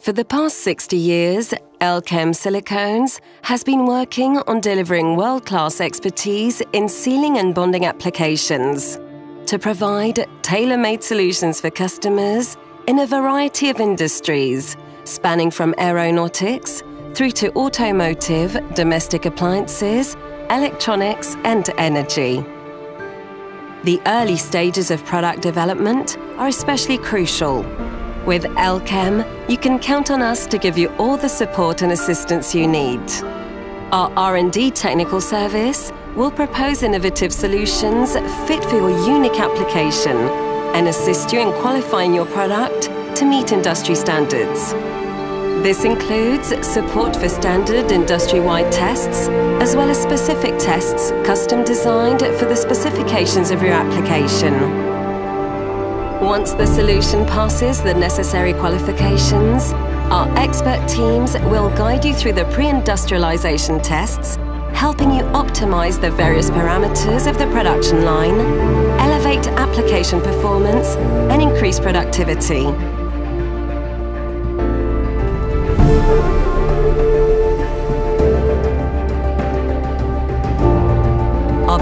For the past 60 years, Elkem Silicones has been working on delivering world-class expertise in sealing and bonding applications to provide tailor-made solutions for customers in a variety of industries, spanning from aeronautics through to automotive, domestic appliances, electronics and energy. The early stages of product development are especially crucial. With Elkem, you can count on us to give you all the support and assistance you need. Our R&D technical service will propose innovative solutions fit for your unique application and assist you in qualifying your product to meet industry standards. This includes support for standard industry-wide tests, as well as specific tests custom designed for the specifications of your application. Once the solution passes the necessary qualifications, our expert teams will guide you through the pre-industrialization tests, helping you optimize the various parameters of the production line, elevate application performance, and increase productivity.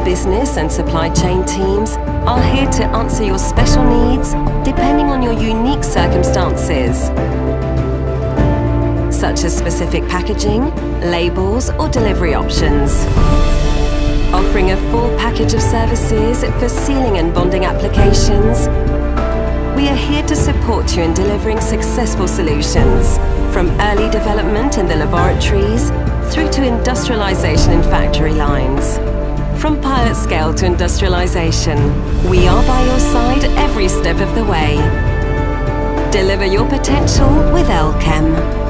Business and supply chain teams are here to answer your special needs depending on your unique circumstances, such as specific packaging, labels, or delivery options. Offering a full package of services for sealing and bonding applications, we are here to support you in delivering successful solutions, from early development in the laboratories through to industrialization in factory lines. From pilot scale to industrialization, we are by your side every step of the way. Deliver your potential with Elkem.